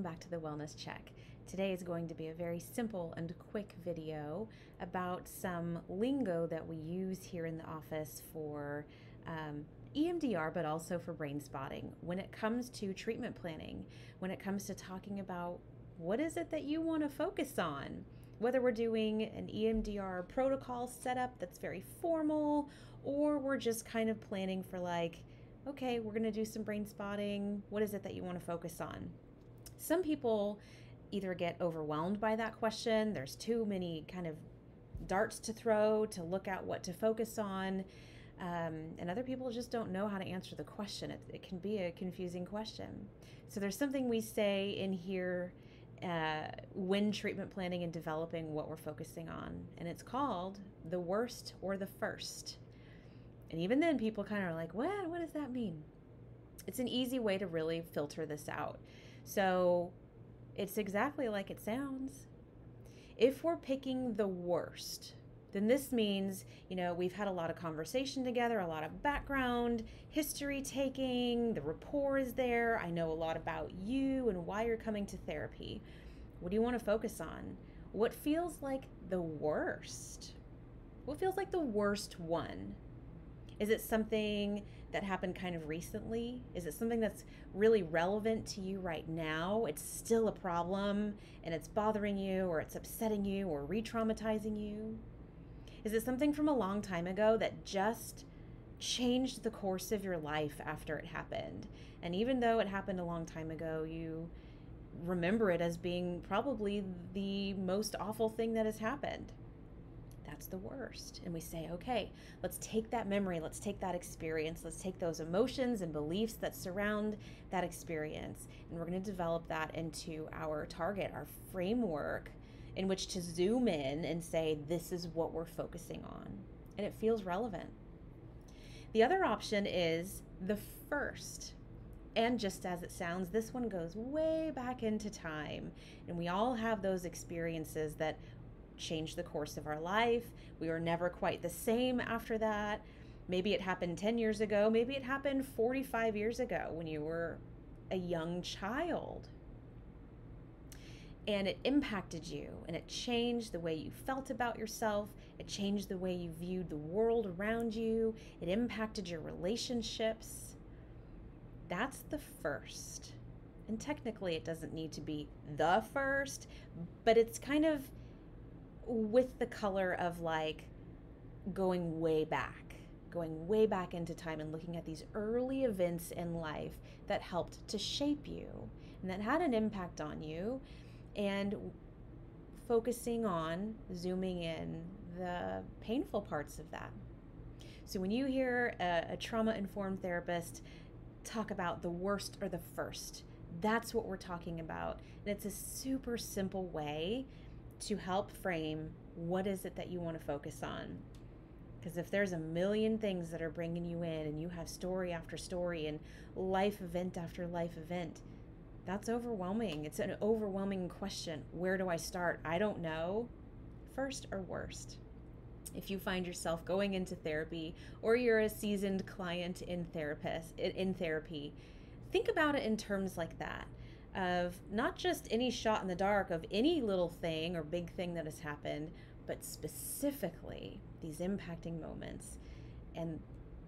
back to the Wellness Check. Today is going to be a very simple and quick video about some lingo that we use here in the office for um, EMDR, but also for brain spotting when it comes to treatment planning, when it comes to talking about what is it that you want to focus on. Whether we're doing an EMDR protocol setup that's very formal, or we're just kind of planning for, like, okay, we're going to do some brain spotting. What is it that you want to focus on? Some people either get overwhelmed by that question, there's too many kind of darts to throw to look at what to focus on. Um, and other people just don't know how to answer the question. It, it, can be a confusing question. So, there's something we say in here uh, when treatment planning and developing what we're focusing on, and it's called the worst or the first. And even then, people kind of are like, what? What does that mean? It's an easy way to really filter this out. So it's exactly like it sounds. If we're picking the worst, then this means, you know, we've had a lot of conversation together, a lot of background, history taking, the rapport is there. I know a lot about you and why you're coming to therapy. What do you want to focus on? What feels like the worst? What feels like the worst one? Is it something that happened kind of recently? Is it something that's really relevant to you right now? It's still a problem and it's bothering you or it's upsetting you or re traumatizing you? Is it something from a long time ago that just changed the course of your life after it happened? And even though it happened a long time ago, you remember it as being probably the most awful thing that has happened that's the worst. And we say, okay, let's take that memory, let's take that experience, let's take those emotions and beliefs that surround that experience, and we're going to develop that into our target, our framework in which to zoom in and say, this is what we're focusing on. And it feels relevant. The other option is the first. And just as it sounds, this one goes way back into time. And we all have those experiences that changed the course of our life. We were never quite the same after that. Maybe it happened 10 years ago. Maybe it happened 45 years ago when you were a young child. And it impacted you and it changed the way you felt about yourself. It changed the way you viewed the world around you. It impacted your relationships. That's the first. And technically, it doesn't need to be the first, but it's kind of with the color of like going way back, going way back into time and looking at these early events in life that helped to shape you and that had an impact on you, and focusing on zooming in the painful parts of that. So when you hear a, a trauma informed therapist talk about the worst or the first, that's what we're talking about. And it's a super simple way to help frame what is it that you want to focus on. Because if there's a million things that are bringing you in and you have story after story and life event after life event, that's overwhelming. It's an overwhelming question. Where do I start? I don't know. First or worst? If you find yourself going into therapy or you're a seasoned client in therapist in therapy, think about it in terms like that of not just any shot in the dark of any little thing or big thing that has happened, but specifically these impacting moments. And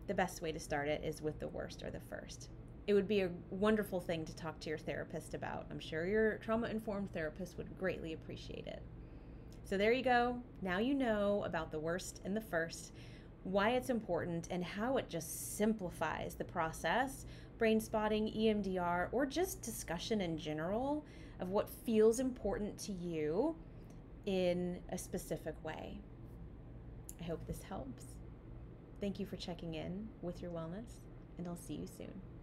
the best way to start it is with the worst or the first. It would be a wonderful thing to talk to your therapist about. I'm sure your trauma informed therapist would greatly appreciate it. So there you go. Now you know about the worst and the first why it's important, and how it just simplifies the process brain spotting, EMDR, or just discussion in general of what feels important to you in a specific way. I hope this helps. Thank you for checking in with your wellness, and I'll see you soon.